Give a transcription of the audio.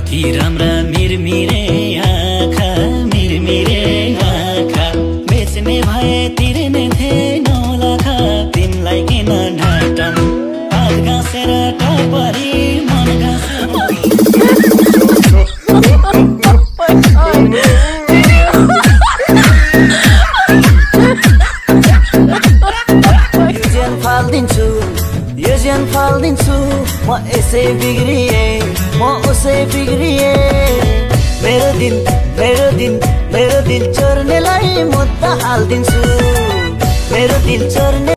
कति राम्रा मिरमिरे आँखा मिरमिरे आँखा। बेच्ने भए तिर्ने थिए नौ लाख तिमीलाई किन ढाटम? हात घाँसेर टपरी मन घाँसेर यो ज्यान फालिदिन्छु म यसै बिग्रिए। म बिग्रिए। मेरो दिन मेरो दिन मेरो दिल चोर्नेलाई मुद्दा हालिदिन्छु मेरो दिल चोर्ने